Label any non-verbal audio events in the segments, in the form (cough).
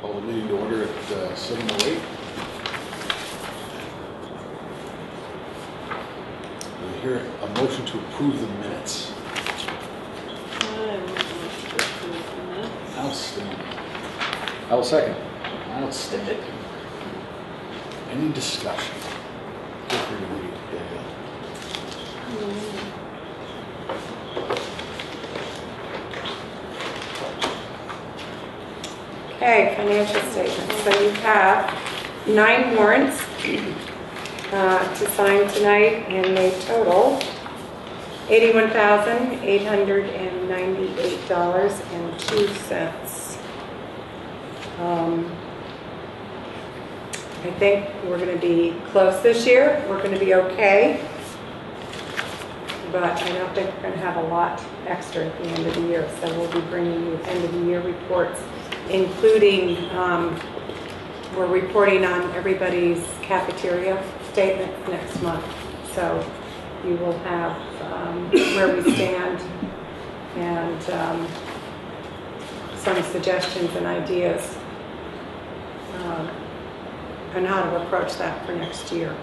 Call the meeting to order at uh, 7:08. We hear a motion to approve the minutes. Outstanding, I will second. outstanding. Any discussion? Feel free to read it, Dale. Okay, financial statements. So you have nine warrants uh, to sign tonight, and they total $81,898.02. Um, I think we're going to be close this year. We're going to be okay. But I don't think we're going to have a lot extra at the end of the year. So we'll be bringing you end of the year reports, including, um, we're reporting on everybody's cafeteria statement next month. So you will have um, where we stand and um, some suggestions and ideas um, on how to approach that for next year.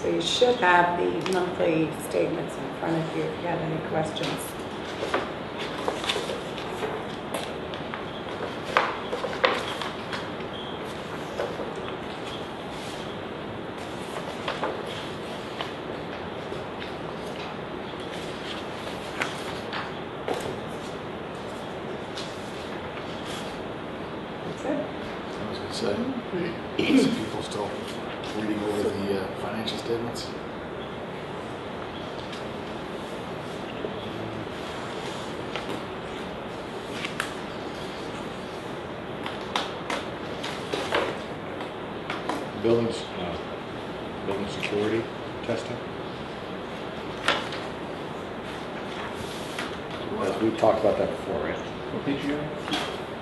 So you should have the monthly statements in front of you if you have any questions. That's it. I was gonna say, mm-hmm. some people still reading over the uh, financial statements. Buildings, uh, building security testing. Well, We've talked about that before, right? What page you on?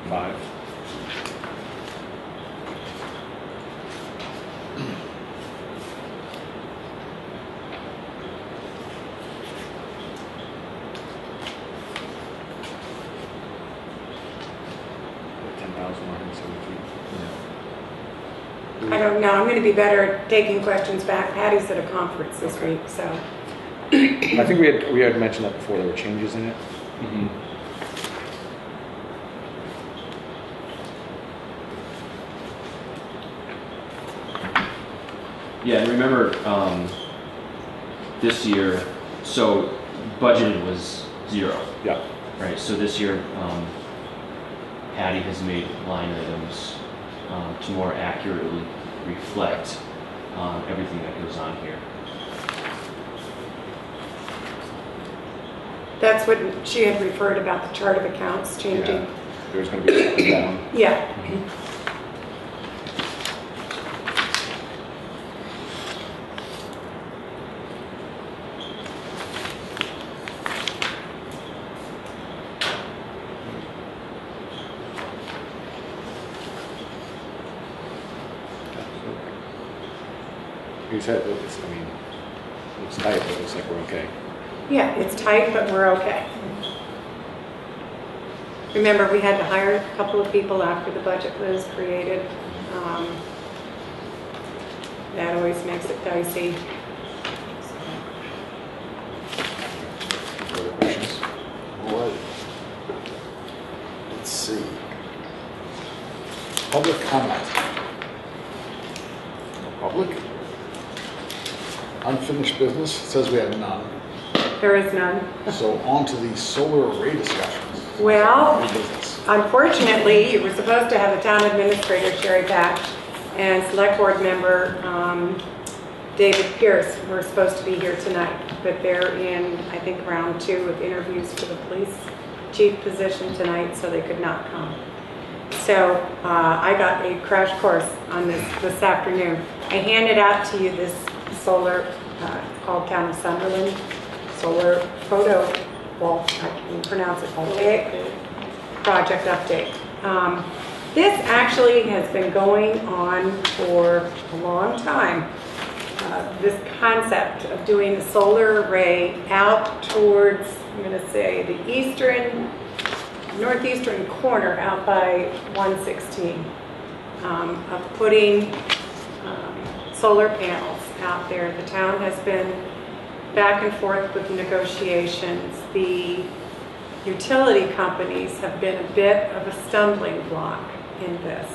Five. Ten thousand one hundred seventy-three. I don't know, I'm going to be better at taking questions back. Patty's at a conference this Okay. week, so. I think we had, we had mentioned that before, there were changes in it. Mm-hmm. Yeah, and remember, um, this year, so budgeted was zero, Yeah. right? So this year, um, Patty has made line items, um, to more accurately reflect, um, everything that goes on here. That's what she had referred about the chart of accounts Yeah. changing. There's gonna be up and down. Yeah. You said, it's, I mean, it's tight, but it looks like we're okay. Yeah, it's tight, but we're okay. Remember, we had to hire a couple of people after the budget was created. Um, That always makes it dicey. Further questions? All right. Let's see. Public comment. No Public? Unfinished business, It says we have none. There is none. So on to the solar array discussions. Well- New business. Unfortunately, you were supposed to have the town administrator, Sherry Patch, and select board member, um, David Pierce, were supposed to be here tonight, but they're in, I think, round two of interviews for the police chief position tonight, so they could not come. So uh, I got a crash course on this this afternoon. I handed out to you this solar, uh, called Town of Sunderland, solar photo, well, I can pronounce it, voltaic project update. Um, This actually has been going on for a long time. uh, this concept of doing a solar array out towards, I'm going to say, the eastern, northeastern corner out by 116, um, of putting um, solar panels out there. The town has been back and forth with negotiations. The utility companies have been a bit of a stumbling block in this.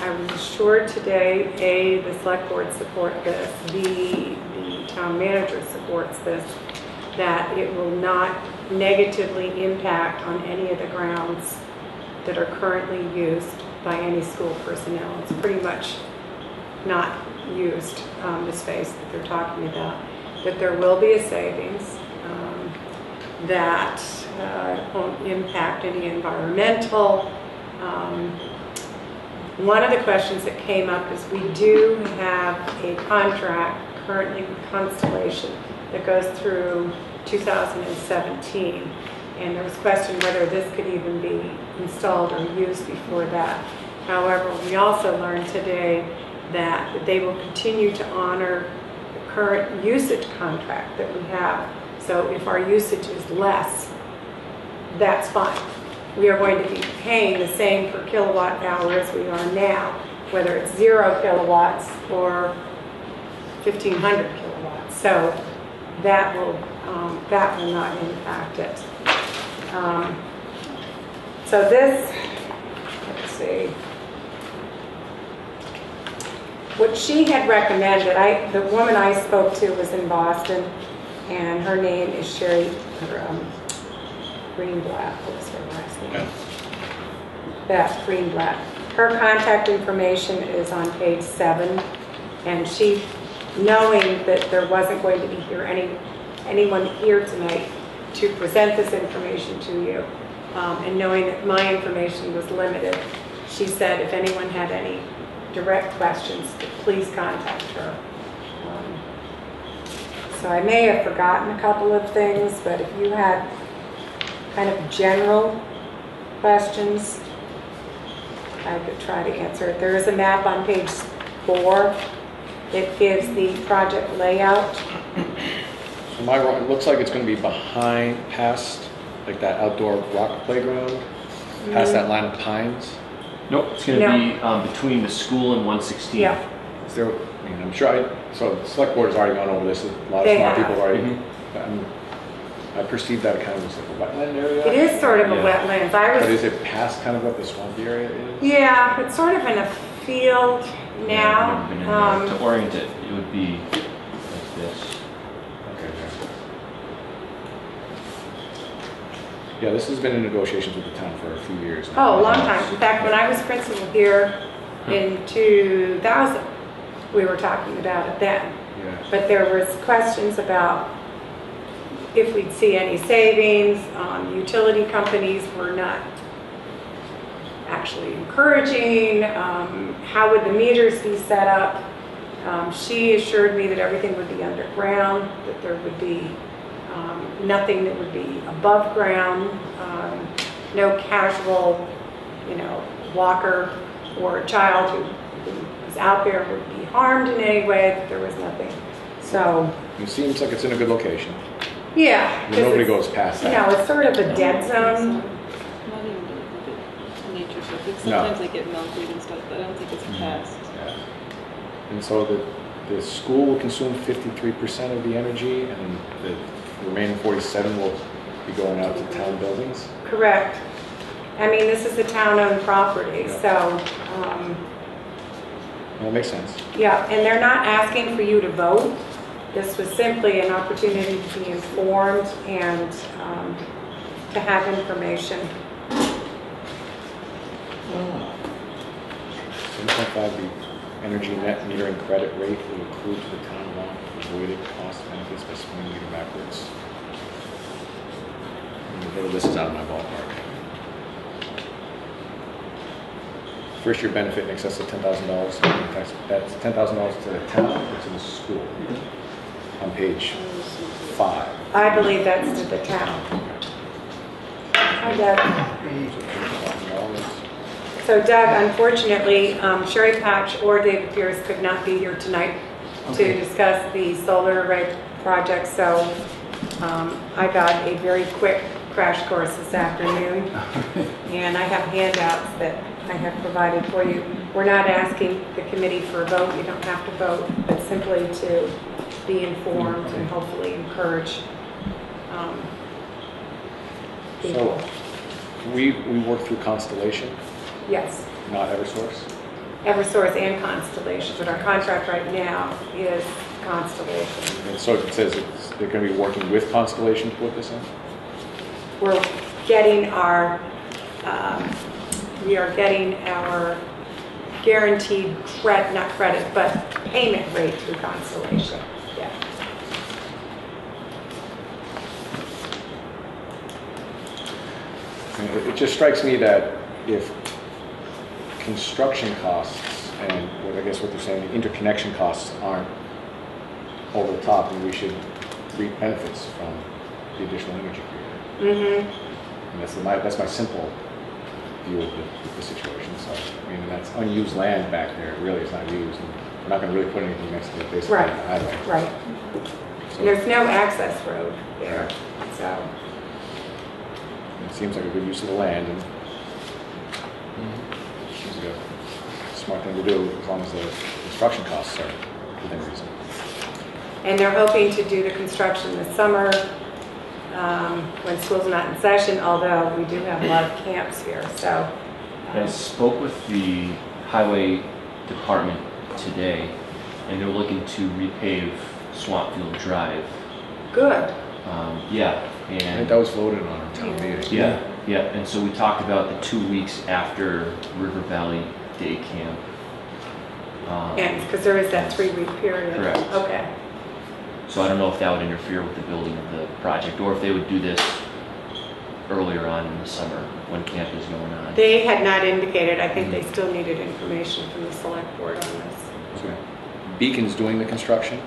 I was assured today, A, the select board support this, B, the town manager supports this, that it will not negatively impact on any of the grounds that are currently used by any school personnel. It's pretty much not used, um, the space that they're talking about. That there will be a savings, um, that uh, won't impact any environmental. um, One of the questions that came up is we do have a contract currently with Constellation that goes through 2017. And there was question whether this could even be installed or used before that. However, we also learned today that they will continue to honor the current usage contract that we have. So if our usage is less, that's fine. We are going to be paying the same per kilowatt hour as we are now, whether it's zero kilowatts or 1,500 kilowatts. So that will, um, that will not impact it. Um, So this, let's see. What she had recommended, I, the woman I spoke to was in Boston, and her name is Sherry, her, um, Greenblatt, what was her last name? Beth Greenblatt. Her contact information is on page seven, and she, knowing that there wasn't going to be here any, anyone here tonight to present this information to you, um, and knowing that my information was limited, she said if anyone had any direct questions, please contact her. Um, So I may have forgotten a couple of things, but if you had kind of general questions, I could try to answer it. There is a map on page four that gives the project layout. Am I wrong? It looks like it's gonna be behind, past, like that outdoor rock playground, past that line of pines. Nope, it's gonna No. be um, between the school and 116. Yeah, Is there, I mean, I'm sure I, so the select board has already gone over this, a lot of They smart have. people have already. Um, I perceive that kind of as like a wetland area. it is sort of a Yeah. wetlands. I But was, is it past kind of what the swampy area is? yeah, it's sort of in a field Yeah, now. I've been in there. Um, To orient it, it would be like this. Okay, yeah. This has been in negotiations with the town for a few years. now. Oh, a long time. In fact, when I was principal here in 2000, we were talking about it then. Yeah, But there was questions about if we'd see any savings. Um, Utility companies were not actually encouraging. Um, How would the meters be set up? Um, She assured me that everything would be underground, that there would be um, nothing that would be above ground, um, no casual, you know, walker or a child who who was out there would be harmed in any way, that there was nothing. So, it seems like it's in a good location. yeah. I mean, 'cause Nobody goes past You that. know, it's sort of a dead zone. Not even look nature stuff. Like No. sometimes they get milkweed and stuff, but I don't think it's Mhm. past. Yeah. And so the, the school will consume fifty-three percent of the energy and the remaining forty-seven will be going out to town buildings? Correct. I mean, this is a town-owned property, Yeah. so, um, That makes sense. yeah, and they're not asking for you to vote. This was simply an opportunity to be informed and um, to have information. Seven point five, the energy net metering credit rate will accrue to the town with avoided cost benefits by swinging meter backwards. This is out of my ballpark. First year benefit in excess of ten thousand dollars, that's ten thousand dollars to the town or to the school? On page five. I believe that's to the town. Hi, Doug. So $10,000. So Doug, unfortunately, um, Sherry Patch or David Pierce could not be here tonight to discuss the solar array project, so um, I got a very quick crash course this afternoon, (laughs) and I have handouts that I have provided for you. We're not asking the committee for a vote, you don't have to vote, but simply to be informed and hopefully encourage um, people. So, we, we work through Constellation, Yes. not Eversource? Eversource and Constellation, but our contract right now is Constellation. And so it says it's, they're gonna be working with Constellation to put this in? We're getting our, um, we are getting our guaranteed credit, not credit, but payment rate through Constellation. Yeah. I mean, It it just strikes me that if construction costs and what I guess what they're saying, the interconnection costs aren't over the top, and we should reap benefits from the additional energy created. Mm-hmm. And that's my, that's my simple view of the, the situation, so, I mean, that's unused land back there, it really is not used, and we're not gonna really put anything next to it, basically, on the Right. highway. Right. So And there's no access road there, so, It seems like a good use of the land, and seems like a smart thing to do, as long as the construction costs are within reason. and they're hoping to do the construction this summer, um, when school's not in session, although we do have a lot of camps here, so. I spoke with the highway department today, and they're looking to repave Swampfield Drive. Good. Um, yeah, I think and, that was voted on in town meeting. yeah, yeah, and so we talked about the two weeks after River Valley Day Camp. Um, And, because there is that three-week period. Correct. Okay. So I don't know if that would interfere with the building of the project, or if they would do this earlier on in the summer when camp is going on. They had not indicated, I think they still needed information from the select board on this. Okay. Beacon's doing the construction?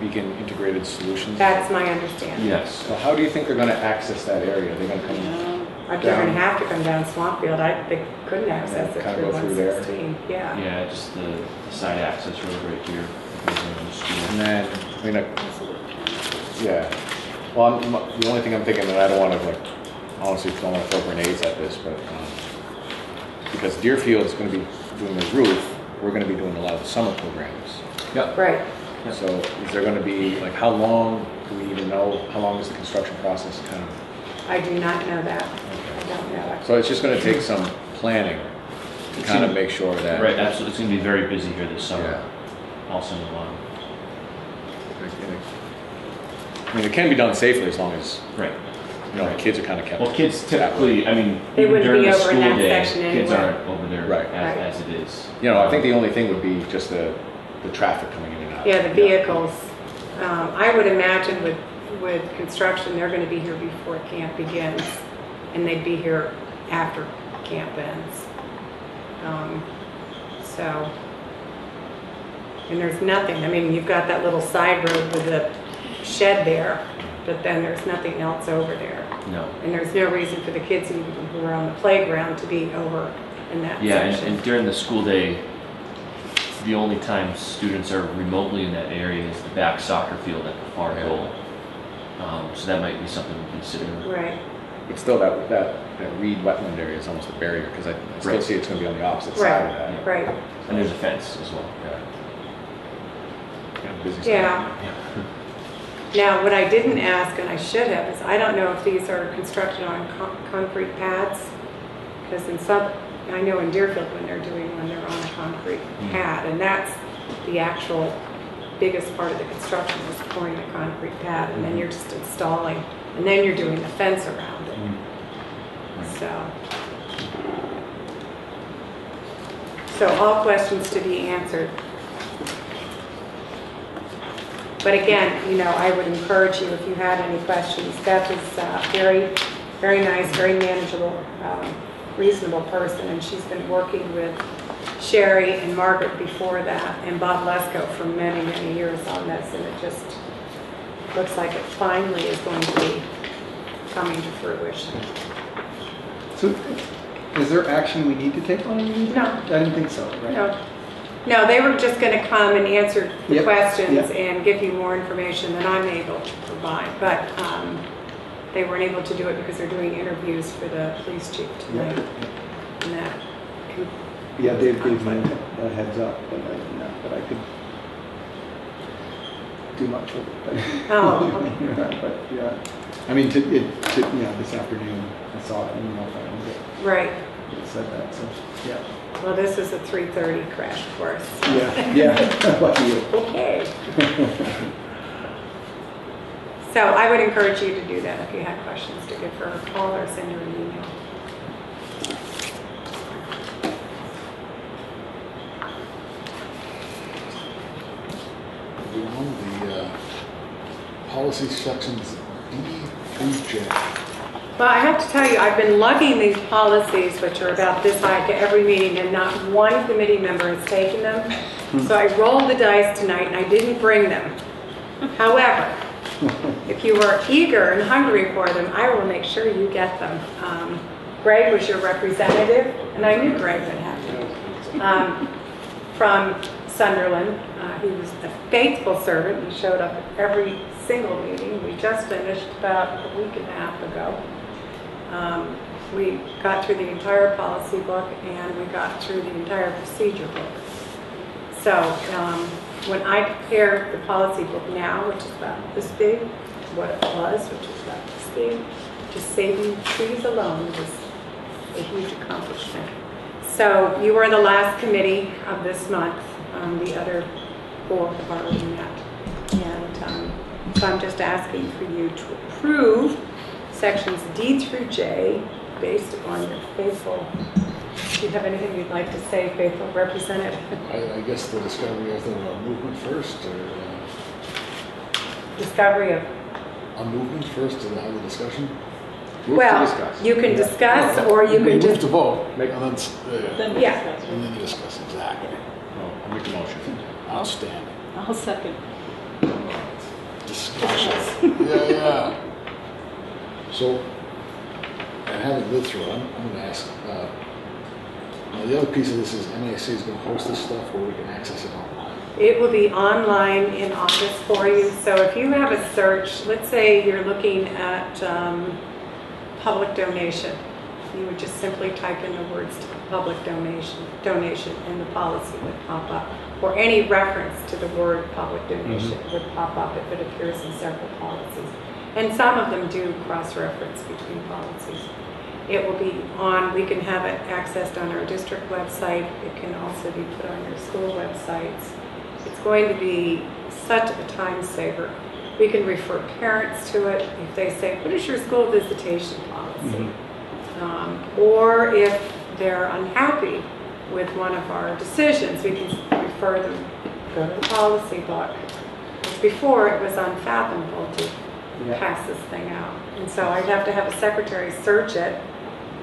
Beacon Integrated Solutions? That's my understanding. Yes, So how do you think they're gonna access that area? They're gonna come, Like they're gonna have to come down Swampfield, I, they couldn't access it Kinda through go through there. 116, yeah. yeah, just the the side access road right here. goes into the and then, I mean, like, also with camp. yeah. Well, I'm, the only thing I'm thinking, that I don't wanna like, honestly, don't wanna throw grenades at this, but, um, because is gonna be doing the roof, we're gonna be doing a lot of summer programs. Yep. Right, So is there gonna be, like, how long, do we even know, how long is the construction process kind of? I do not know that, I don't know it. So it's just gonna take some planning to It's kind of gonna- make sure that. Right, absolutely, it's gonna be very busy here this summer, Yeah. summer, all summer long. I mean, it can be done safely as long as, Right. you know, the kids are kind of kept. Well, kids typically, I mean, They even wouldn't during be the over in school that day, section kids anyway. aren't over there Right. Right. as, as it is. You know, I think the only thing would be just the, the traffic coming in and out. Yeah, the vehicles, um, I would imagine with, with construction, they're gonna be here before camp begins, and they'd be here after camp ends. Um, So, and there's nothing, I mean, you've got that little side road with the shed there, but then there's nothing else over there. No. And there's no reason for the kids even who are on the playground to be over in that Yeah, and, section. and during the school day, the only time students are remotely in that area is the back soccer field at the far goal. Um, so that might be something to consider. Right, But still, that, that, that reed wetland area is almost a barrier, because I I still Right. see it's gonna be on the opposite side of that. right, And there's a fence as well. Yeah. Kind of busy stuff. yeah. (laughs) Now, what I didn't ask, and I should have, is I don't know if these are constructed on con- concrete pads, because in some, I know in Deerfield when they're doing, when they're on a concrete Hmm. pad, and that's the actual biggest part of the construction, is pouring the concrete pad, and then you're just installing, and then you're doing the fence around it, Right. so. So all questions to be answered. But again, you know, I would encourage you, if you had any questions, Beth is uh, very, very nice, very manageable, um, reasonable person, and she's been working with Sherry and Margaret before that, and Bob Lesko for many, many years on this, and it just looks like it finally is going to be coming to fruition. So is there action we need to take on any of these? No. I didn't think so, right? No, No, they were just gonna come and answer the Yep, questions yep. and give you more information than I'm able to provide, but, um, they weren't able to do it because they're doing interviews for the police chief tonight. And that, can- Yeah, Dave gave me a heads up, but I, know, but I could do much with it. but- (laughs) Oh, (laughs) okay. (laughs) Yeah, But, yeah, I mean, to, it, to, you know, this afternoon, I saw it, and, you know, I don't get, right, it said that, so, yeah. well, this is a three thirty crash course. Yeah, yeah, lucky you. Okay. So I would encourage you to do that if you had questions, to give her a call or send her an email. On, the uh, policy sections D through J. Well, I have to tell you, I've been lugging these policies, which are about this high, to every meeting, and not one committee member has taken them. So I rolled the dice tonight, and I didn't bring them. However, if you are eager and hungry for them, I will make sure you get them. Um, Greg was your representative, and I knew Greg would have them. Um, From Sunderland, Uh, he was a faithful servant, he showed up at every single meeting. We just finished about a week and a half ago. Um, We got through the entire policy book, and we got through the entire procedure book. So um, when I compare the policy book now, which is about this big, what it was, which is about this big, just saving trees alone was a huge accomplishment. So you were the last committee of this month. Um, The other four have already met. And um, so I'm just asking for you to approve sections D through J based upon your faithful, do you have anything you'd like to say, faithful representative? I, I guess the discovery of the uh, movement first, or Discovery of, uh, a movement first to have a discussion? Move well, you can discuss or you We can move just, to vote, Make- and then, s- uh, Then we Yeah. discuss. and then you discuss, exactly. I'll make a motion. Outstanding. I'll second. Discussion. Yeah, yeah. So, and having lived through it, I'm, I'm gonna ask, uh, now the other piece of this is MASC is gonna host this stuff where we can access it online. it will be online in August for you. So if you have a search, let's say you're looking at um, public donation, you would just simply type in the words public donation, donation, and the policy would pop up. Or any reference to the word public donation would pop up if it appears in several policies. And some of them do cross-reference between policies. It will be on, we can have it accessed on our district website. It can also be put on your school websites. It's going to be such a time saver. We can refer parents to it if they say, what is your school visitation policy? Um, Or if they're unhappy with one of our decisions, we can refer them, to the policy book. Before, it was unfathomable to Yeah. pass this thing out. And so I'd have to have a secretary search it,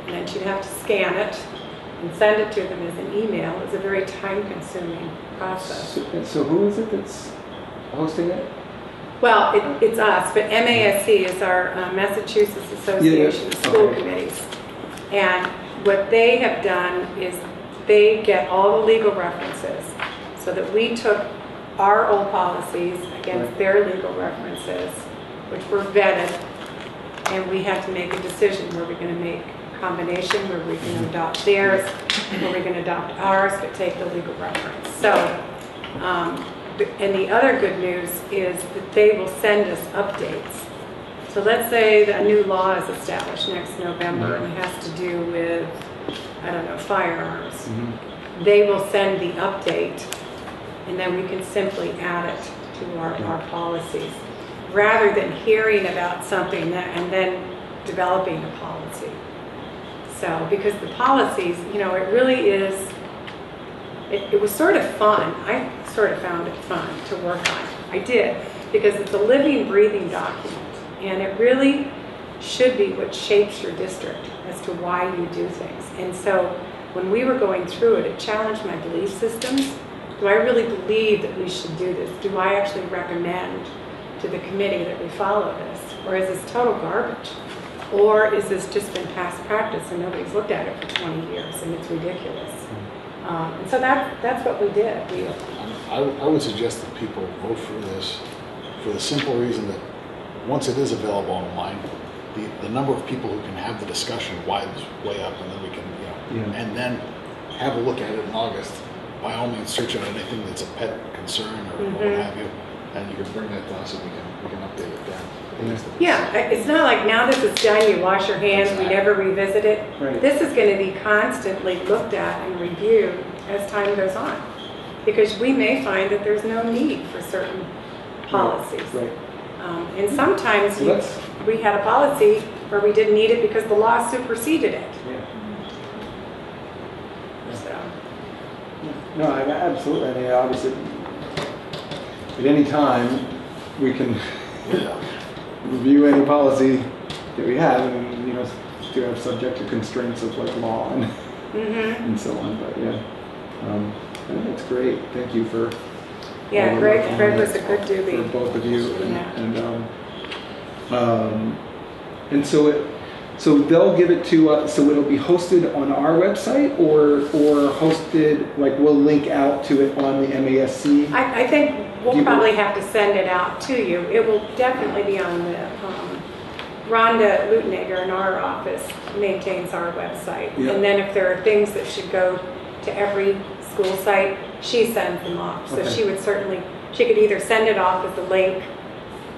and then she'd have to scan it and send it to them as an email. It's a very time-consuming process. So so who is it that's hosting it? Well, it, it's us, but MASC is our uh, Massachusetts Association of School okay. Committees. And what they have done is they get all the legal references so that we took our old policies against their legal references, which were vetted, and we had to make a decision, were we going to make a combination, were we going to adopt theirs, were we going to adopt ours, but take the legal reference. So, um, and the other good news is that they will send us updates. So let's say that a new law is established next November and it has to do with, I don't know, firearms. Mm-hmm. They will send the update and then we can simply add it to our, our mm-hmm. policies. Rather than hearing about something that- and then developing a policy. So, because the policies, you know, it really is, it, it was sort of fun. I sort of found it fun to work on. I did, because it's a living, breathing document. And it really should be what shapes your district as to why you do things. And so when we were going through it, it challenged my belief systems. Do I really believe that we should do this? Do I actually recommend to the committee that we follow this? Or is this total garbage? Or is this just been past practice and nobody's looked at it for 20 years and it's ridiculous? Um, And so that, that's what we did. We, I, I would suggest that people vote for this for the simple reason that once it is available online, the, the number of people who can have the discussion widens way up and then we can, you know, Yeah. and then have a look at it in August. By all means, search out anything that's a pet concern or what Mhm. have you, and you can bring that to us and we can, we can update it then. at least if it's- Yeah, it's not like now this is done, you wash your hands, we never revisit it. Right. This is gonna be constantly looked at and reviewed as time goes on. Because we may find that there's no need for certain policies. Right. Um, And sometimes So you- we had a policy where we didn't need it because the law superseded it, Yeah. so. No, I, absolutely. I mean, obviously, at any time, we can (laughs) review any policy that we have and, you know, do have subject to constraints of like law and, mhm. and so on, but yeah. Um, I think that's great. Thank you for. Yeah, Greg, Greg was a good doobie. For both of you and, Yeah. and, um, um, and so it, so they'll give it to us, so it'll be hosted on our website or, or hosted, like we'll link out to it on the MASC? I, I think we'll probably have to send it out to you. It will definitely be on the, um, Rhonda Lutinager in our office maintains our website. Yeah. And then if there are things that should go to every school site, she sends them off. So Okay. she would certainly, she could either send it off as a link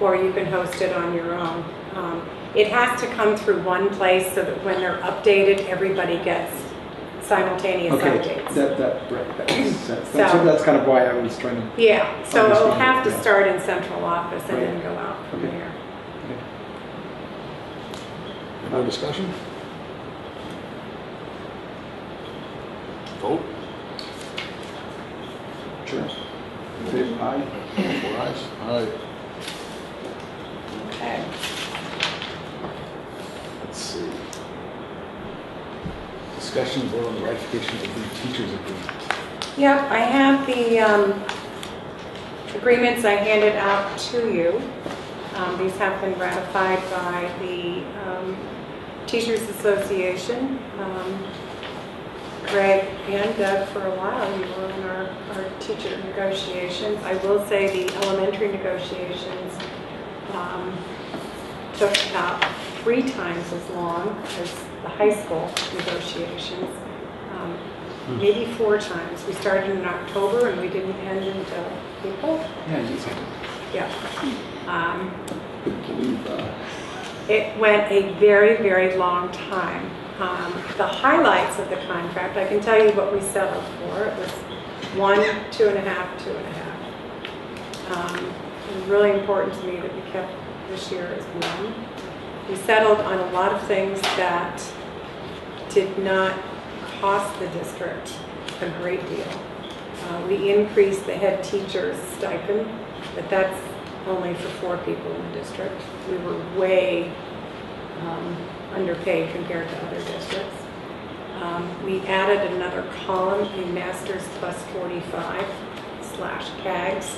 or you can host it on your own. Um, It has to come through one place so that when they're updated, everybody gets simultaneous Okay, updates. that, that, right, that makes sense. That's, So- that's kind of why I was trying to, Yeah, so it'll Understand, have to yeah. start in central office and then go out from Okay. there. No discussion? Vote, sure. Say aye. four ayes, all right, Okay. let's see. Discussion vote on the ratification of the teachers agreement. Yep, I have the um, agreements I handed out to you. Um, These have been ratified by the um, Teachers Association. Um, Greg and Doug, for a while, you were in our, our teacher negotiations. I will say the elementary negotiations um, took about three times as long as the high school negotiations. Um, Maybe four times. We started in October and we didn't end until April. Yeah, Yeah. Um, uh, It went a very, very long time. Um, The highlights of the contract, I can tell you what we settled for. It was one, two and a half, two and a half. Um, It was really important to me that we kept this year as one. We settled on a lot of things that did not cost the district a great deal. Uh, We increased the head teacher's stipend, but that's only for four people in the district. We were way um, underpaid compared to other districts. Um, We added another column, a master's plus 45 slash CAGS,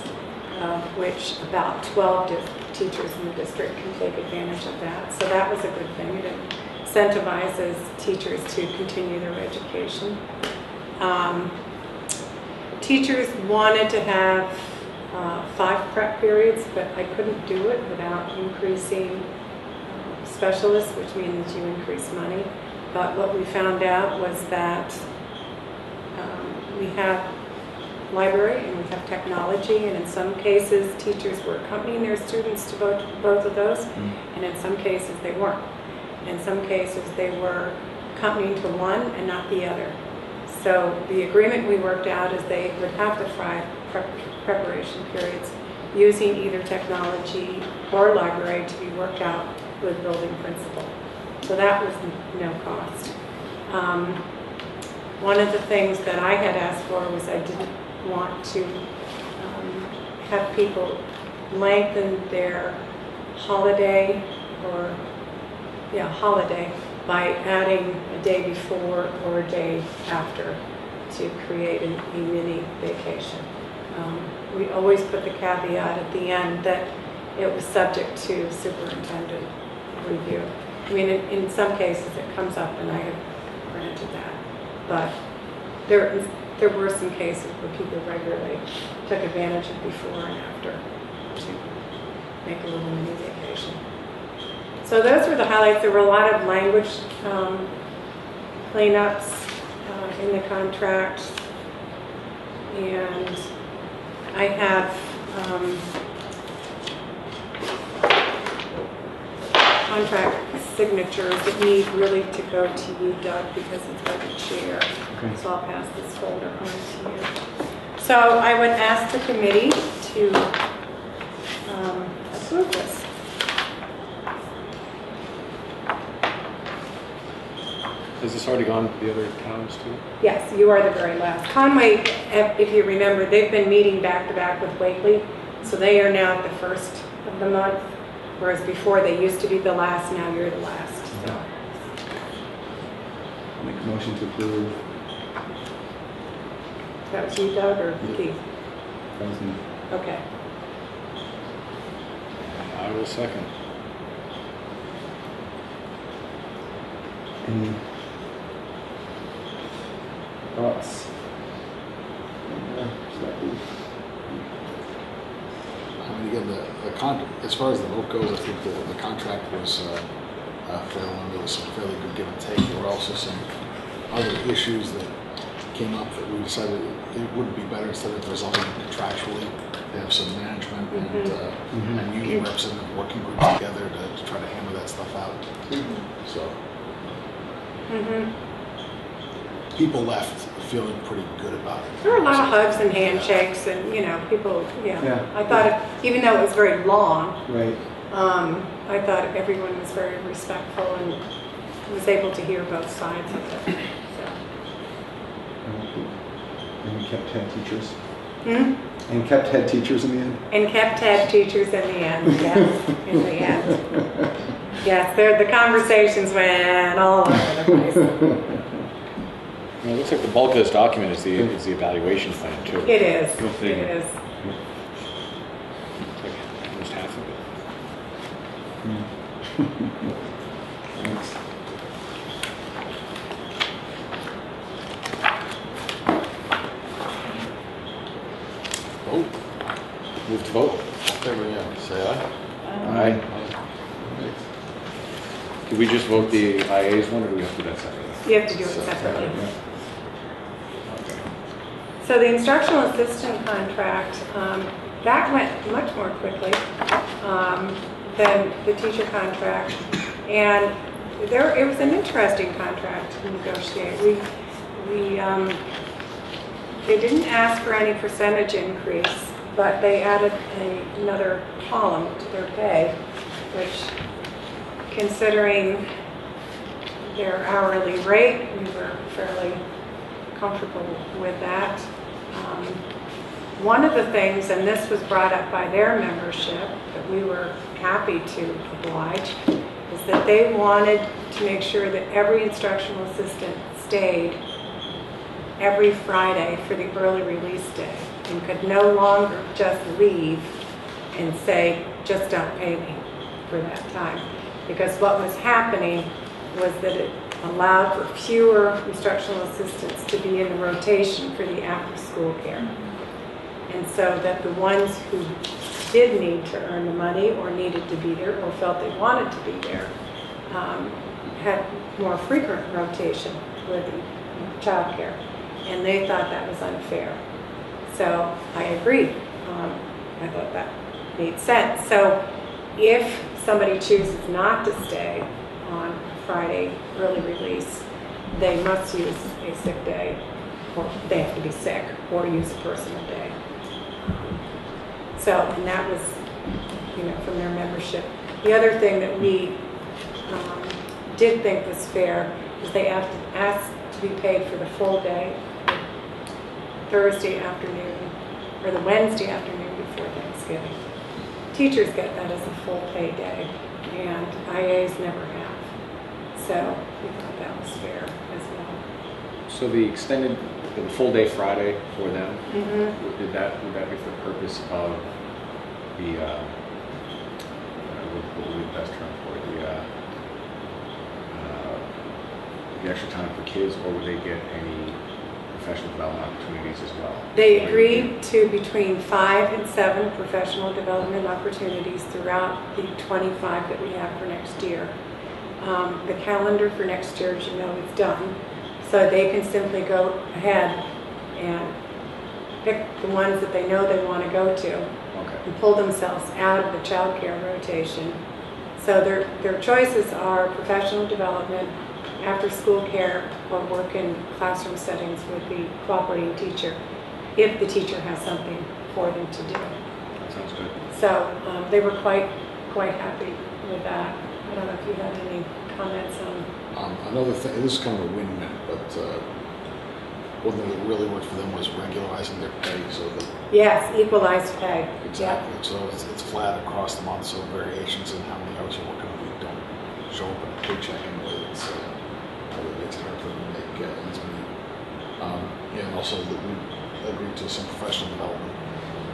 of which about 12 dis- teachers in the district can take advantage of that. So that was a good thing. It incentivizes teachers to continue their education. Um, Teachers wanted to have uh, five prep periods, but I couldn't do it without increasing specialists, which means you increase money. But what we found out was that um, we have library and we have technology, and in some cases, teachers were accompanying their students to both, both of those, and in some cases, they weren't. In some cases, they were accompanying to one and not the other. So the agreement we worked out is they would have the five prep- preparation periods using either technology or library to be worked out with building principal. So that was no cost. Um, One of the things that I had asked for was I didn't want to um, have people lengthen their holiday or, yeah, holiday by adding a day before or a day after to create a a mini vacation. Um, We always put the caveat at the end that it was subject to superintendent review. I mean, in, in some cases, it comes up and I have granted that. But there, there were some cases where people regularly took advantage of before and after to make a little mini vacation. So those were the highlights. There were a lot of language um, cleanups uh, in the contract. And I have um, contract signatures that need really to go to you, Doug, because it's by the chair. Okay. So I'll pass this folder on to you. So I would ask the committee to um, approve this. Has this already gone to the other towns too? Yes, you are the very last. Conway, if if you remember, they've been meeting back to back with Whately, so they are now at the first of the month, whereas before they used to be the last, now you're the last. So Make a motion to approve. That was you, Doug, or Keith? That was me. Okay. I will second. Any thoughts? Yeah, slightly. I mean, again, the, the con, as far as the vote goes, I think the, the contract was, uh, uh, fairly, there was some fairly good give and take. There were also some other issues that came up that we decided it wouldn't be better instead of resolving contractually, to have some management and, uh, Mhm. and union reps and working groups together to, to try to hammer that stuff out. So, Mhm. People left feeling pretty good about it. There were a lot of hugs and handshakes and, you know, people, yeah. Yeah. I thought, it- even though it was very long, Right. um, I thought everyone was very respectful and was able to hear both sides of it. So. And we kept head teachers. Hmm? And kept head teachers in the end. And kept head teachers in the end, yes, in the end. (laughs) Yes, the conversations went all over the place. (laughs) Well, it looks like the bulk of this document is the, hmm. is the evaluation plan too. It is, Go it figure. is. It's like almost half of it. Hmm. Thanks. Vote. Move to vote. There we go. Say aye. Aye. Did we just vote the IA's one or do we have to do that separately? You have to do it separately. Okay. So the instructional assistant contract, um, that went much more quickly um, than the teacher contract. And there, it was an interesting contract to negotiate. We, we, um, they didn't ask for any percentage increase, but they added a- another column to their pay, which considering their hourly rate, we were fairly comfortable with that. Um, One of the things, and this was brought up by their membership, that we were happy to oblige, is that they wanted to make sure that every instructional assistant stayed every Friday for the early release day and could no longer just leave and say, just don't pay me for that time. Because what was happening was that it allowed for fewer instructional assistants to be in the rotation for the after-school care. And so that the ones who did need to earn the money or needed to be there or felt they wanted to be there um, had more frequent rotation with the childcare. And they thought that was unfair. So I agreed. Um, I thought that made sense. So if somebody chooses not to stay on Friday early release, they must use a sick day, or they have to be sick, or use a personal day. So, and that was, you know, from their membership. The other thing that we um, did think was fair is they asked, to be paid for the full day, Thursday afternoon, or the Wednesday afternoon before Thanksgiving. Teachers get that as a full pay day, and IAs never. So we thought that was fair as well. So the extended, the full day Friday for them, Mhm. did that, would that be for the purpose of the, uh, uh, what what would be the best term for it, the, uh, uh, the extra time for kids, or would they get any professional development opportunities as well. They agreed to between five and seven professional development opportunities throughout the 25 that we have for next year. Um, The calendar for next year, as you know, is done, so they can simply go ahead and pick the ones that they know they want to go to Okay. and pull themselves out of the childcare rotation. So their, their choices are professional development, after-school care, or work in classroom settings with the cooperating teacher, if the teacher has something for them to do. That sounds good. So um, they were quite, quite happy with that. I don't know if you had any comments on, Um, another thing, this is kind of a win-win, but, uh, one thing that really worked for them was regularizing their pay so that yes, equalized pay. Exactly, so it's, it's flat across the month, so variations in how many hours you're working a week don't show up in a paycheck anyway, it's, uh, it makes it hard for them to make uh, ends meet. Um, and also that we agreed to some professional development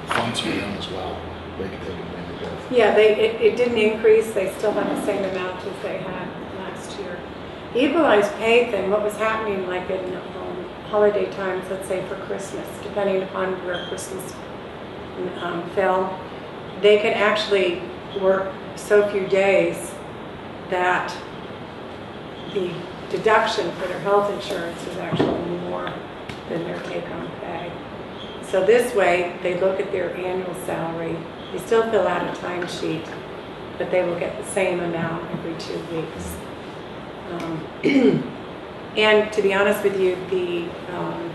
funds for them as well, they can take advantage. Yeah, they, it, it didn't increase, they still have the same amount as they had last year. Equalized pay thing, what was happening like in um, holiday times, let's say for Christmas, depending upon where Christmas um, fell, they could actually work so few days that the deduction for their health insurance is actually more than their take-home pay. So this way, they look at their annual salary, they still fill out a timesheet, but they will get the same amount every two weeks. Um, (clears throat) And to be honest with you, the um,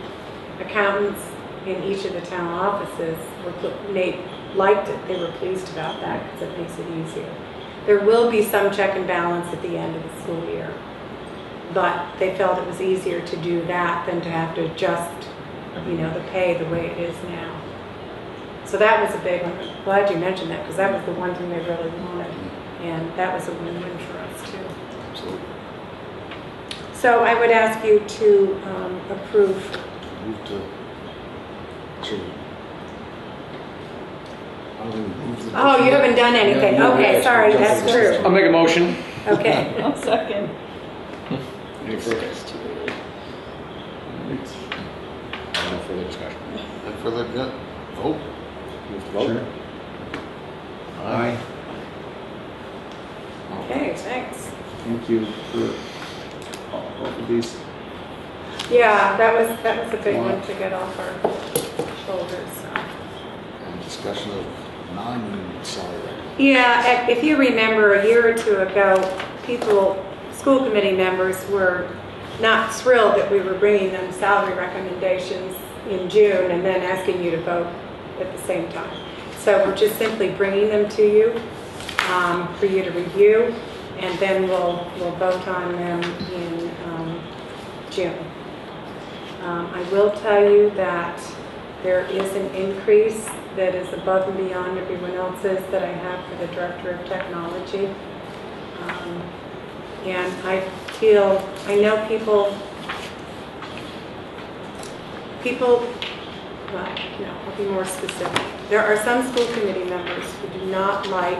accountants in each of the town offices were, they liked it, they were pleased about that because it makes it easier. There will be some check and balance at the end of the school year, but they felt it was easier to do that than to have to adjust, you know, the pay the way it is now. So that was a big one. I'm Glad you mentioned that, because that was the one thing they really wanted. And that was a win-win for us, too. Absolutely. So I would ask you to um, approve. Move to, to, I don't think we moved the. Oh, you haven't done anything. Yeah, Okay, yeah, sorry, yeah, that's yeah. true. I'll make a motion. Okay. I'll second. Any further? No further discussion. And further, yeah, vote? Move to vote? Aye. Okay, thanks. Thank you for all all of these. Yeah, that was, that was a big one to get off our shoulders, so. And discussion of non-union salary. Yeah, if- if you remember, a year or two ago, people, school committee members were not thrilled that we were bringing them salary recommendations in June and then asking you to vote at the same time. So we're just simply bringing them to you um, for you to review, and then we'll, we'll vote on them in um, June. Um, I will tell you that there is an increase that is above and beyond everyone else's that I have for the Director of Technology. Um, And I feel, I know people, people, well, no, I'll be more specific. There are some school committee members who do not like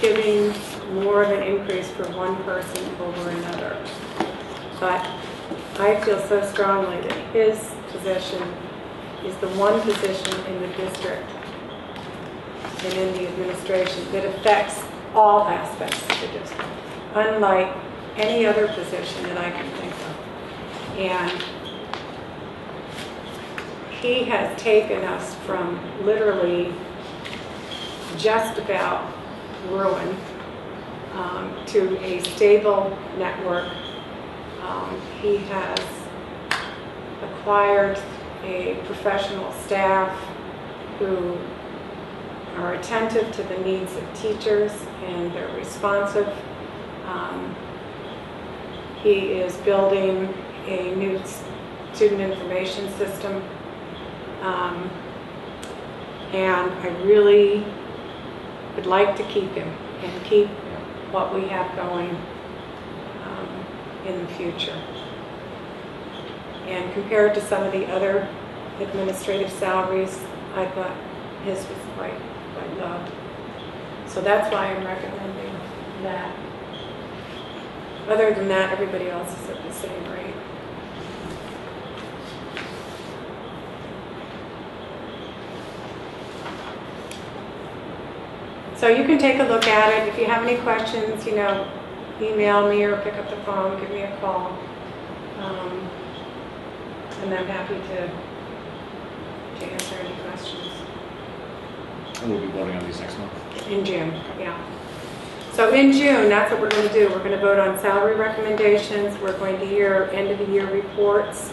giving more of an increase for one person over another. But I feel so strongly that his position is the one position in the district and in the administration that affects all aspects of the district, unlike any other position that I can think of. And he has taken us from literally just about ruin um, to a stable network. Um, He has acquired a professional staff who are attentive to the needs of teachers and they're responsive. Um, He is building a new student information system. Um, And I really would like to keep him and keep what we have going um, in the future. And compared to some of the other administrative salaries, I thought his was quite, quite low. So that's why I'm recommending that. Other than that, everybody else is at the same rate. So you can take a look at it. If you have any questions, you know, email me or pick up the phone, give me a call. Um, And I'm happy to, to answer any questions. And we'll be voting on these next month. In June, yeah. So in June, that's what we're going to do. We're going to vote on salary recommendations. We're going to hear end of the year reports.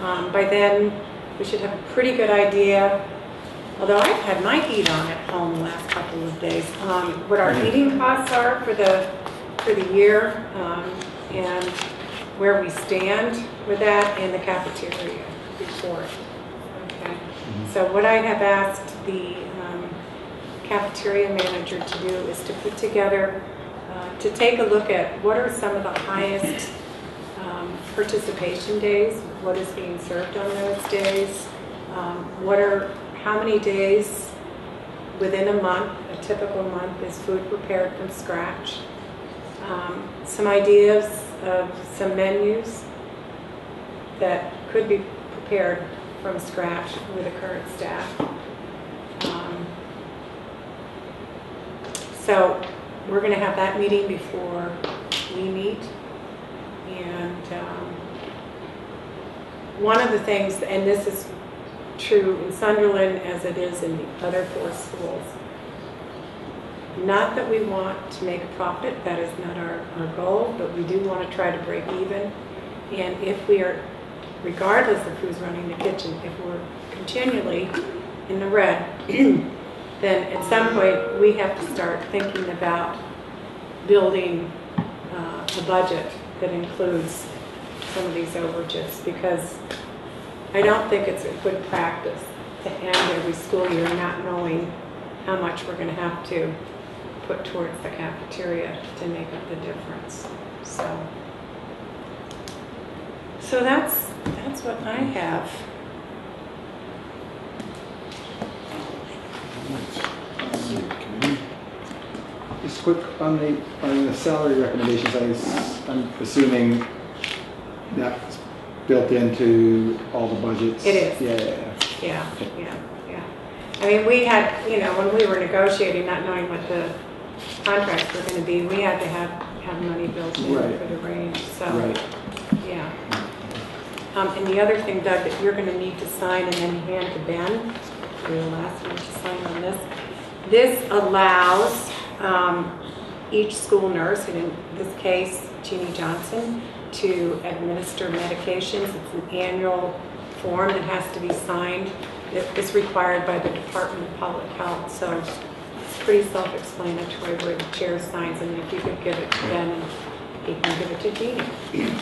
Um, By then, we should have a pretty good idea, although I've had my heat on at home the last couple of days, um, what our heating costs are for the, for the year, um, and where we stand with that in the cafeteria report. Okay? So what I have asked the um, cafeteria manager to do is to put together, uh, to take a look at what are some of the highest um, participation days, what is being served on those days, um, what are, how many days within a month, a typical month, is food prepared from scratch. Um, Some ideas of some menus that could be prepared from scratch with the current staff. Um, So we're going to have that meeting before we meet. And um, one of the things, and this is true in Sunderland as it is in the other four schools, not that we want to make a profit, that is not our, our goal, but we do want to try to break even. And if we are, regardless of who's running the kitchen, if we're continually in the red, (clears throat) then at some point, we have to start thinking about building uh, a budget that includes some of these overages, because I don't think it's a good practice to end every school year not knowing how much we're going to have to put towards the cafeteria to make up the difference. So, so that's, that's what I have. Just quick on the, on the salary recommendations, I'm assuming that's built into all the budgets? It is. Yeah, yeah, yeah. Yeah. I mean, we had, you know, when we were negotiating, not knowing what the contracts were going to be, we had to have, have money built in Right. for the range, so. Right. Yeah. Um, and the other thing, Doug, that you're gonna need to sign and then hand to Ben, you're the last one to sign on this. This allows, um, each school nurse, and in this case, Jeannie Johnson, to administer medications. It's an annual form that has to be signed. It's required by the Department of Public Health, so it's pretty self-explanatory where the chair signs, and if you could give it to and he can give it to Jeannie.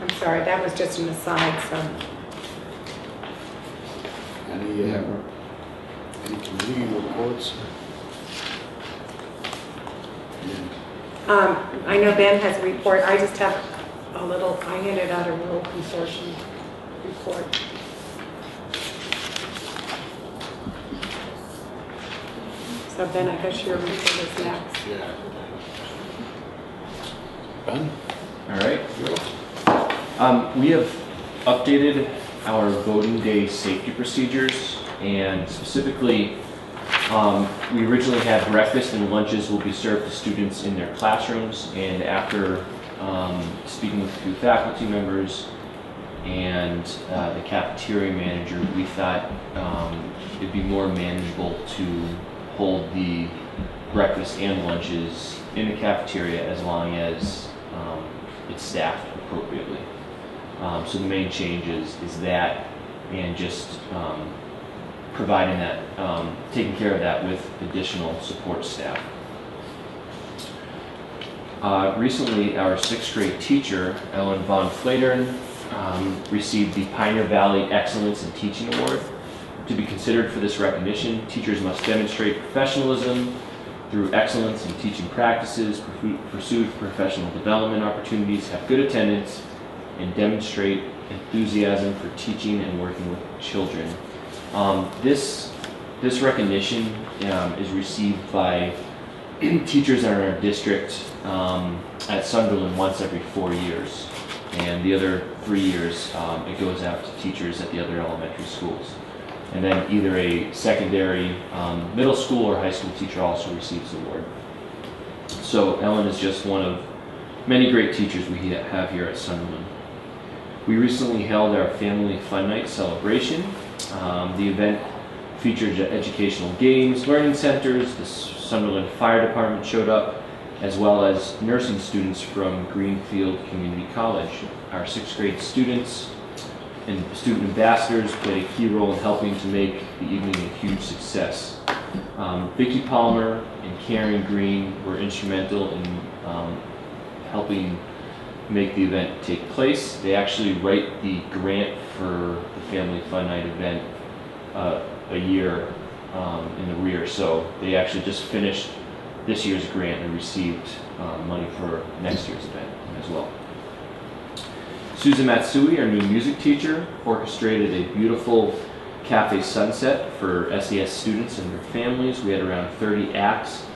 I'm sorry, that was just an aside, so. Any, uh, any community reports? Yeah. Um, I know Ben has a report, I just have a little, I handed out a rural consortium report. So Ben, I guess your report is next. Yeah. Ben? All right. Um, we have updated our voting day safety procedures and specifically, um, we originally had breakfast and lunches will be served to students in their classrooms and after, um, speaking with a few faculty members and, uh, the cafeteria manager, we thought, um, it'd be more manageable to hold the breakfast and lunches in the cafeteria as long as, um, it's staffed appropriately. Um, so the main change is, is that and just, um, providing that, um, taking care of that with additional support staff. Uh, recently, our sixth grade teacher, Ellen Von Flatern, um, received the Pioneer Valley Excellence in Teaching Award. To be considered for this recognition, teachers must demonstrate professionalism through excellence in teaching practices, pursue professional development opportunities, have good attendance, and demonstrate enthusiasm for teaching and working with children. Um, this, this recognition um, is received by (clears throat) teachers in our district um, at Sunderland once every four years. And the other three years, um, it goes out to teachers at the other elementary schools. And then either a secondary, um, middle school or high school teacher also receives the award. So Ellen is just one of many great teachers we have here at Sunderland. We recently held our Family Fun Night celebration. Um, the event featured educational games, learning centers, the Sunderland Fire Department showed up, as well as nursing students from Greenfield Community College. Our sixth grade students and student ambassadors played a key role in helping to make the evening a huge success. Um, Vicki Palmer and Karen Green were instrumental in um, helping make the event take place. They actually write the grant for the Family Fun Night event uh, a year um, in the rear. So they actually just finished this year's grant and received uh, money for next year's event as well. Susan Matsui, our new music teacher, orchestrated a beautiful cafe sunset for SES students and their families. We had around 30 acts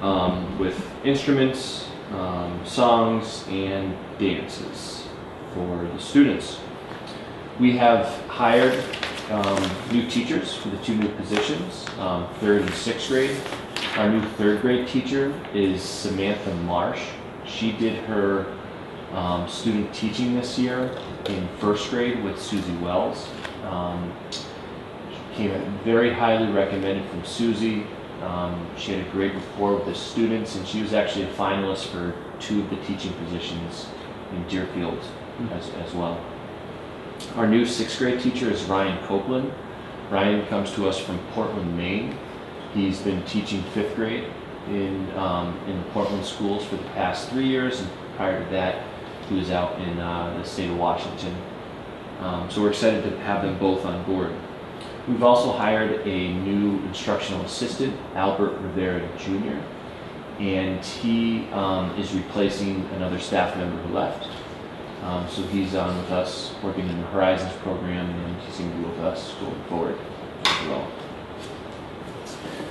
um, with instruments, um, songs, and dances for the students. We have hired um, new teachers for the two new positions, um, third and sixth grade. Our new third grade teacher is Samantha Marsh. She did her um, student teaching this year in first grade with Susie Wells. Um, came very highly recommended from Susie. Um, she had a great rapport with the students, and she was actually a finalist for two of the teaching positions in Deerfield as, as well. Our new sixth grade teacher is Ryan Copeland. Ryan comes to us from Portland, Maine. He's been teaching fifth grade in, um, in the Portland schools for the past three years, and prior to that, he was out in uh, the state of Washington. Um, so we're excited to have them both on board. We've also hired a new instructional assistant, Albert Rivera Jr., and he um, is replacing another staff member who left. Um, so he's on with us, working in the Horizons program, and he's going to be with us going forward as well.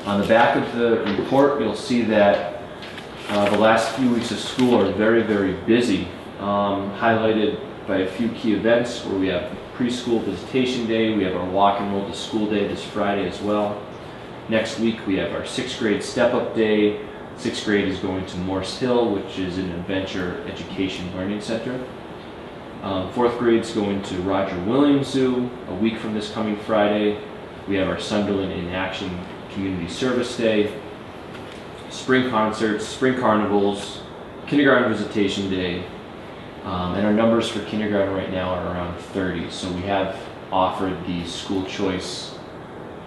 On the back of the report, you'll see that uh, the last few weeks of school are very, very busy, um, highlighted by a few key events where we have preschool visitation day, we have our walk and roll to school day this Friday as well. Next week, we have our sixth grade step up day. Sixth grade is going to Morse Hill, which is an adventure education learning center. Um, fourth grade's going to Roger Williams Zoo a week from this coming Friday. We have our Sunderland in Action Community Service Day, spring concerts, spring carnivals, kindergarten visitation day, um, and our numbers for kindergarten right now are around 30. So we have offered the school choice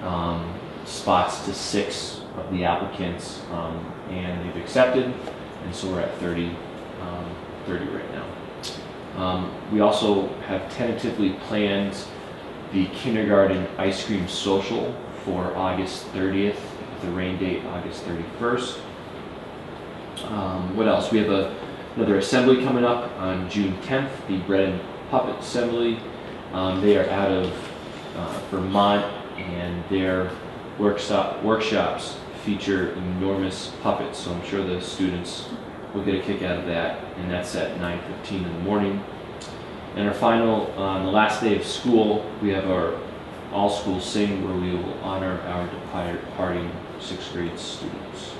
um, spots to six of the applicants, um, and they've accepted, and so we're at 30, um, 30 right now. Um, we also have tentatively planned the kindergarten ice cream social for August 30th, with the rain date August 31st. Um, what else? We have a, another assembly coming up on June 10th, the Bread and Puppet Assembly. Um, they are out of uh, Vermont, and their workshop, workshops feature enormous puppets, so I'm sure the students will get a kick out of that, and that's at 9.15 in the morning. And our final, on the last day of school, we have our all-school sing where we will honor our depart- departing sixth grade students.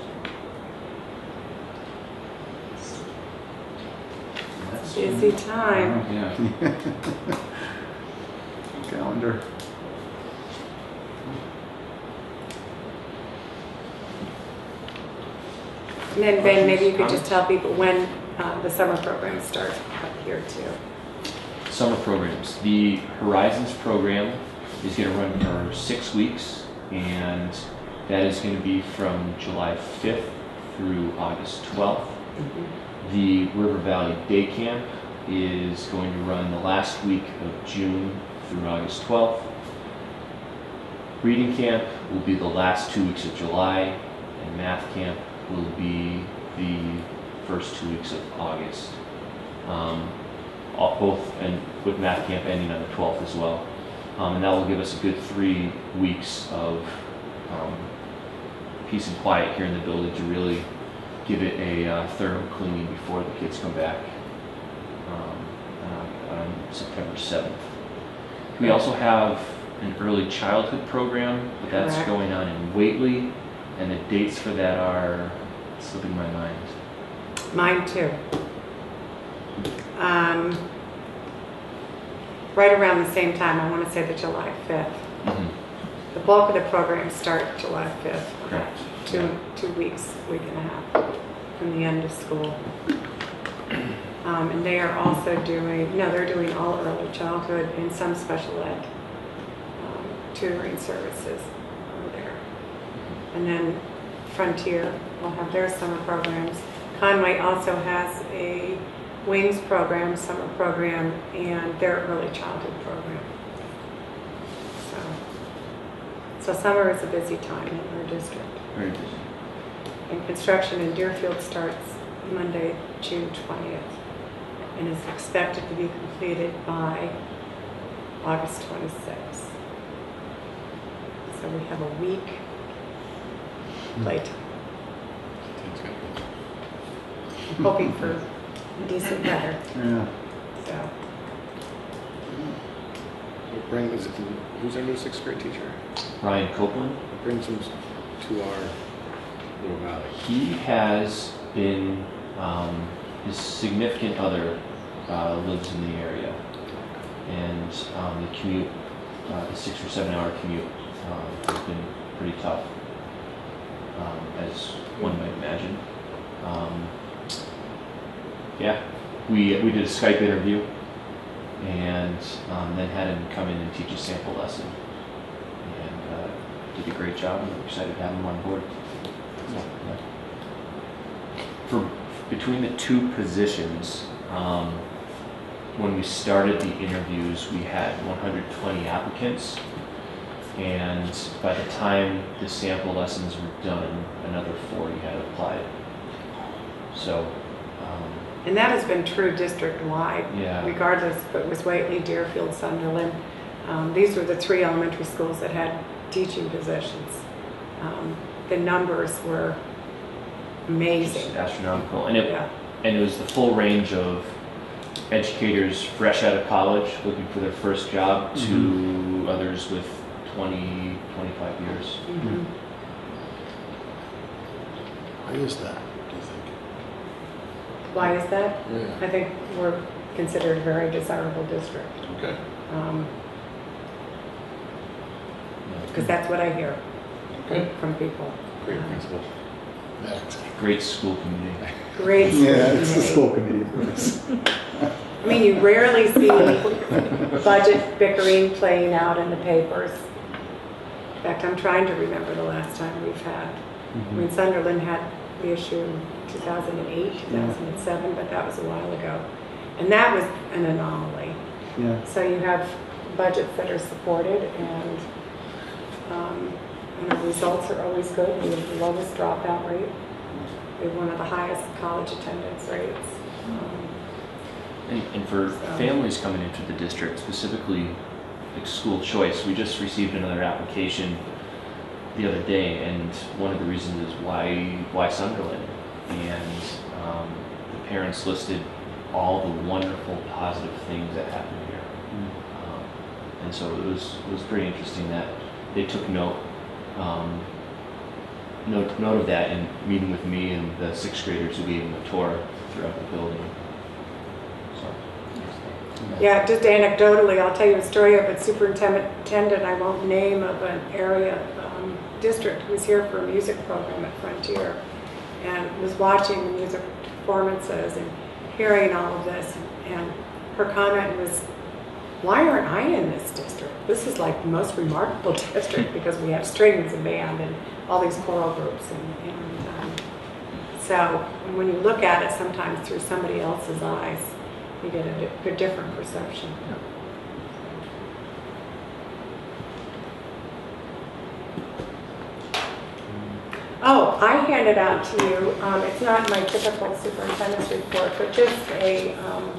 And that's- Busy time. Yeah. (laughs) Calendar. And then Ben, maybe you could just tell people when uh, the summer programs start up here too. Summer programs. The Horizons program is going to run for six weeks, and that is going to be from July 5th through August 12th. The River Valley Day Camp is going to run the last week of June through August 12th. Reading Camp will be the last two weeks of July, and Math Camp will be the first two weeks of August. Um, all- both and with math camp ending on the 12th as well. Um, and that will give us a good three weeks of um, peace and quiet here in the building to really give it a uh, thorough cleaning before the kids come back um, uh, on September 7th. We also have an early childhood program, but that's Correct. going on in Whately, and the dates for that are slipping my mind. Mine too. Um, Right around the same time, I want to say the July 5th. The bulk of the programs start July 5th. Correct. Two, two weeks, week and a half from the end of school. Um, and they are also doing, no, they're doing all early childhood and some special ed um, tutoring services over there. And then Frontier will have their summer programs. Conway also has a Wings program, summer program, and their early childhood program. So, so summer is a busy time in our district. Very busy. And construction in Deerfield starts Monday, June 20th, and is expected to be completed by August 26th. So we have a week hmm. playtime. I'm hoping for decent weather, Yeah. so. What brings, is it, who's our new sixth grade teacher? Ryan Copeland, What brings him to our little valley? he has been, um, his significant other uh, lives in the area. And um, the commute, uh, the six or seven hour commute um, has been pretty tough, um, as one might imagine. Um, yeah, we, we did a Skype interview and then had him come in and teach a sample lesson. Did a great job, and we're excited to have him on board. For, between the two positions, um, when we started the interviews, we had 120 applicants. And by the time the sample lessons were done, another 40 had applied. So, um, And that has been true district-wide. Yeah. Regardless if it was Whately, Deerfield, Sunderland. Um, These were the three elementary schools that had teaching positions. Um, The numbers were just amazing. astronomical. And it, Yeah, and it was the full range of educators fresh out of college looking for their first job to others with 20, 25 years. mhm. Why is that, do you think? Why is that? Yeah, I think we're considered a very desirable district. okay. Because that's what I hear Okay. from people. Great principal. Yeah, exactly. Great school community. Great. Yeah, it's the community. school committee. I mean, you rarely see budget bickering playing out in the papers. In fact, I'm trying to remember the last time we've had. I mean, mm-hmm. Sunderland had the issue in 2008, 2007, but that was a while ago. And that was an anomaly. Yeah. So you have budgets that are supported and, um, and our results are always good. We have the lowest dropout rate. We have one of the highest college attendance rates. Um, And, and for So- families coming into the district, specifically like school choice, we just received another application the other day, and one of the reasons is why why Sunderland, and um, the parents listed all the wonderful positive things that happened here, um, and so it was it was pretty interesting that they took note. Um, Note, note of that in meeting with me and the sixth graders who gave them a tour throughout the building. So, Yeah, just anecdotally, I'll tell you a story of a superintendent, I won't name, of an area um, district who was here for a music program at Frontier and was watching the music performances and hearing all of this. And her comment was, why aren't I in this district? This is like the most remarkable (laughs) district because we have strings and band and all these choral groups. And, and um, so when you look at it sometimes through somebody else's eyes, you get a, a different perception. Oh, I handed out to you, um, it's not my typical superintendent's report, but just a, um,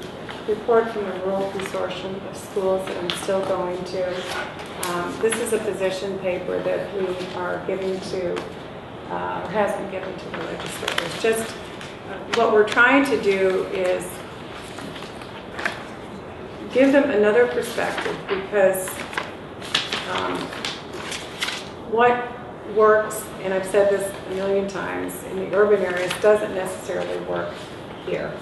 report from the Rural Consortium of Schools that I'm still going to. Um, This is a position paper that we are giving to, uh, has been given to the legislators. Just, uh, what we're trying to do is give them another perspective because um, what works, and I've said this a million times, in the urban areas doesn't necessarily work here.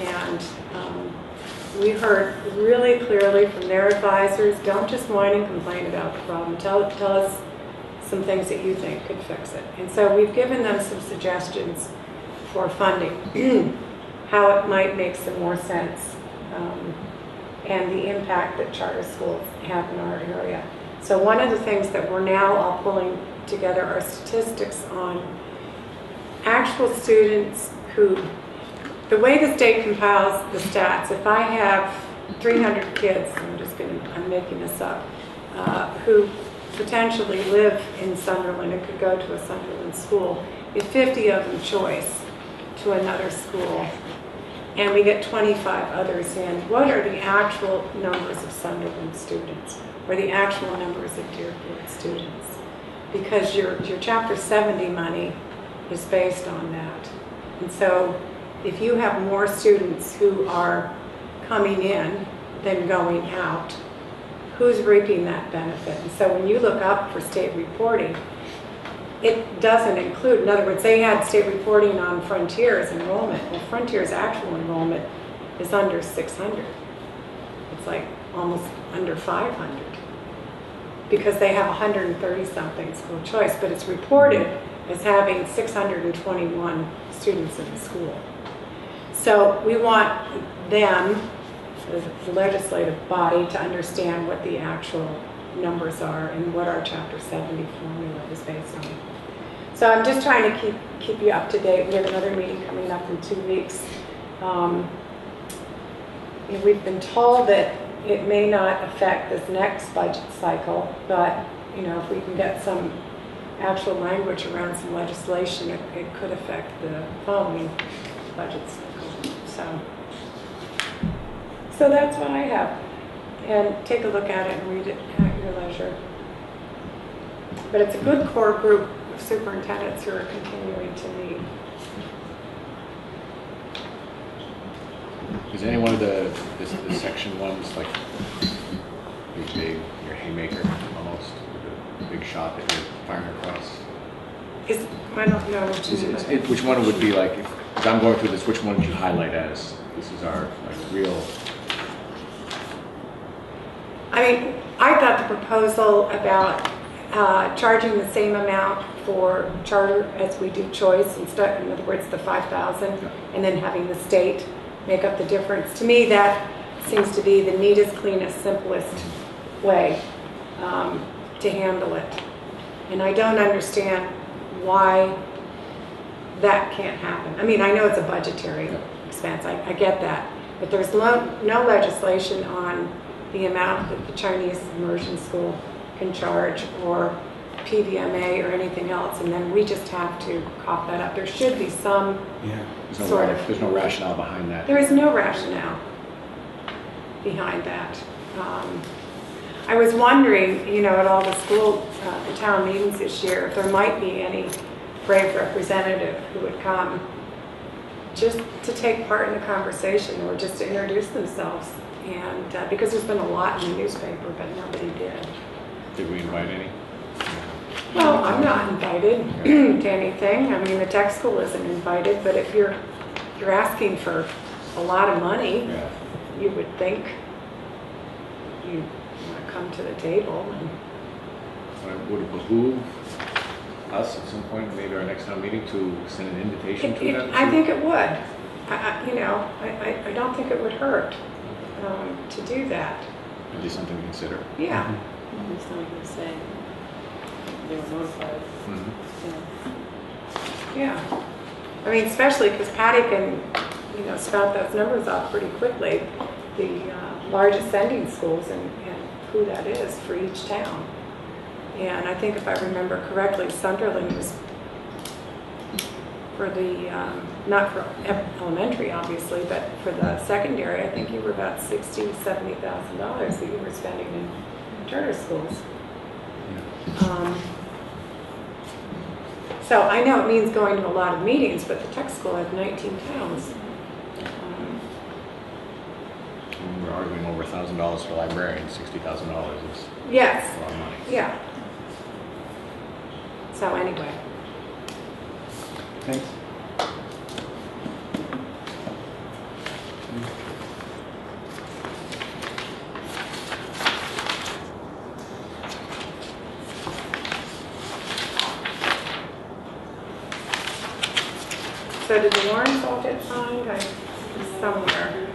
And um, we heard really clearly from their advisors, don't just whine and complain about the problem. Tell, tell us some things that you think could fix it. And so we've given them some suggestions for funding, (clears throat) how it might make some more sense, um, and the impact that charter schools have in our area. So one of the things that we're now all pulling together are statistics on actual students who, the way the state compiles the stats, if I have 300 kids, I'm just going to, I'm making this up, uh, who potentially live in Sunderland and could go to a Sunderland school, if 50 of them choice to another school, and we get 25 others in, what are the actual numbers of Sunderland students? Or the actual numbers of Deerfield students? Because your, your chapter 70 money is based on that. And so if you have more students who are coming in than going out, who's reaping that benefit? And so when you look up for state reporting, it doesn't include, in other words, they had state reporting on Frontier's enrollment. Well, Frontier's actual enrollment is under 600. It's like almost under 500 because they have 130 something school choice, but it's reported as having 621 students in the school. So we want them, the legislative body, to understand what the actual numbers are and what our Chapter 70 formula is based on. So I'm just trying to keep, keep you up to date. We have another meeting coming up in two weeks. Um, We've been told that it may not affect this next budget cycle, but, you know, if we can get some actual language around some legislation, it, it could affect the following budget cycle. So, so that's what I have. And take a look at it and read it at your leisure. But it's a good core group of superintendents who are continuing to meet. Is any one of the, this, the section ones like big, big, your haymaker almost, the big shot that you're firing across? Is, I don't know which Is one. it, it- which one would be like, if, as I'm going through this, which one would you highlight as, this is our, like, real, I mean, I thought the proposal about uh, charging the same amount for charter as we do choice instead, in other words, the 5,000, and then having the state make up the difference. To me, that seems to be the neatest, cleanest, simplest way um, to handle it. And I don't understand why that can't happen. I mean, I know it's a budgetary expense, I, I get that. But there's lo- no legislation on the amount that the Chinese immersion school can charge or PVMA or anything else, and then we just have to cough that up. There should be some, Yeah. there's no, Sort of. there's no rationale behind that. there is no rationale behind that. Um, I was wondering, you know, at all the school, uh, the town meetings this year, if there might be any brave representative who would come just to take part in the conversation or just to introduce themselves. And, uh, because there's been a lot in the newspaper, but nobody did. Did we invite any? Well, I'm not invited (clears throat) to anything. I mean, the tech school isn't invited, but if you're, you're asking for a lot of money, Yeah. you would think you want to come to the table and Uh, Would behoove us at some point, maybe our next town meeting, to send an invitation It- to it- them? I think it would. I, I, you know, I, I, I don't think it would hurt, um, to do that. It'd be something to consider. Yeah, It's not even saying they were notified, Mhm. you know. yeah. I mean, especially because Patty can, you know, spout those numbers off pretty quickly, the uh, largest sending schools and, and who that is for each town. And I think if I remember correctly, Sunderland was for the, um, not for elementary, obviously, but for the secondary, I think you were about sixty, seventy thousand dollars that you were spending in charter schools. Um, So I know it means going to a lot of meetings, but the tech school has nineteen towns. Um, We're arguing over a thousand dollars for librarians, sixty thousand dollars is Yes, a lot of money. yeah. So anyway, Thanks. so did the warrants all get signed? I, somewhere.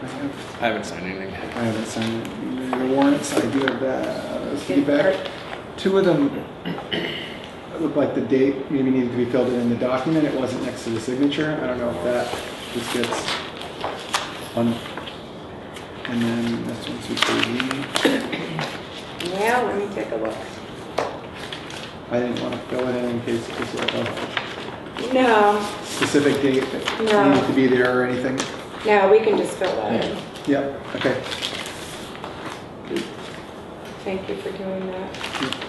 I have, I haven't signed anything. I haven't signed it. the warrants, I do have that, let's get. Two of them like the date maybe needed to be filled in in the document, it wasn't next to the signature, I don't know if that just gets on. And then this one's for me. Yeah, let me take a look. I didn't want to fill it in in case it was like a No, specific date that No. needed to be there or anything. no, we can just fill that in. Yep, okay. Thank you for doing that.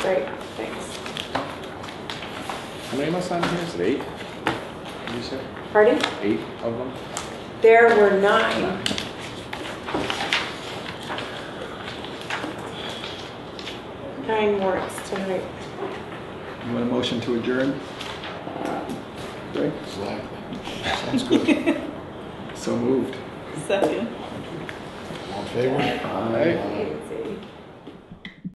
Okay, great, thanks. How many am I signing here? Is it eight? Did you say? Pardon? Eight of them? There were nine. Nine warrants tonight. You want a motion to adjourn? Greg? Exactly. Sounds good. (laughs) So moved. Second. All in favor? Aye. It's